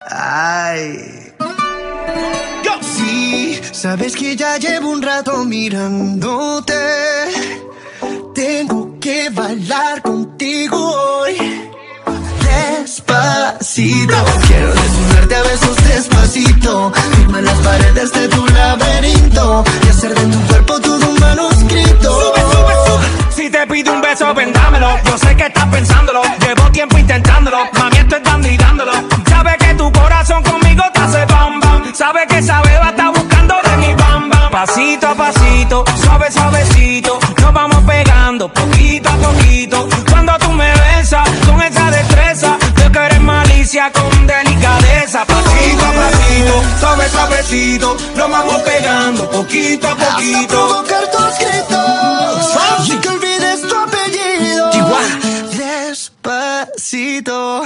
Ay. Yo. Sí, sabes que ya llevo un rato mirándote. Tengo que bailar contigo hoy. Despacito. Quiero desnudarte a besos despacito. Firma las paredes de tu laberinto. Y hacer de tu cuerpo todo un manuscrito. Sube, sube, sube. Si te pido un beso, vendámelo. Yo sé que conmigo te hace bam bam. Sabe que esa beba está buscando de mi bam bam. Pasito a pasito, suave, suavecito. Nos vamos pegando poquito a poquito. Cuando tú me besas con esa destreza. Veo que eres malicia con delicadeza. Pasito a pasito, suave, suavecito. Nos vamos pegando poquito a Hasta poquito. provocar tus gritos. Y que olvides tu apellido. Despacito.